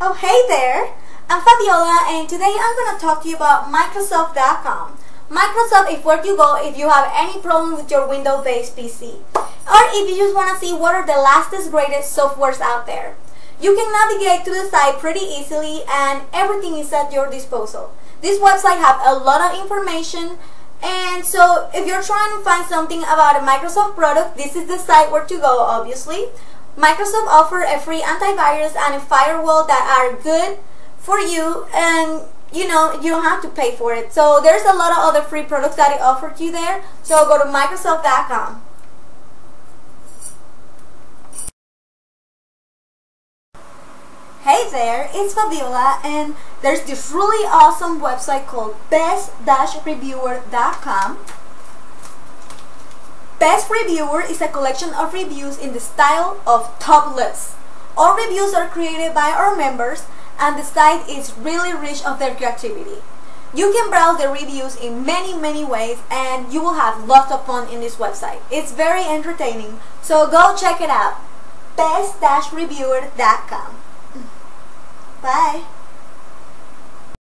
Oh, hey there! I'm Fabiola and today I'm going to talk to you about Microsoft.com. Microsoft is where you go if you have any problem with your Windows-based PC. Or if you just want to see what are the latest greatest softwares out there. You can navigate to the site pretty easily and everything is at your disposal. This website has a lot of information and so if you're trying to find something about a Microsoft product, this is the site where to go obviously. Microsoft offers a free antivirus and a firewall that are good for you and you know you don't have to pay for it. So there's a lot of other free products that it offers you there. So go to Microsoft.com. Hey there, it's Fabiola and there's this really awesome website called best-reviewer.com Best Reviewer is a collection of reviews in the style of top lists. All reviews are created by our members and the site is really rich of their creativity. You can browse the reviews in many many ways and you will have lots of fun in this website. It's very entertaining, so go check it out. best-reviewer.com Bye!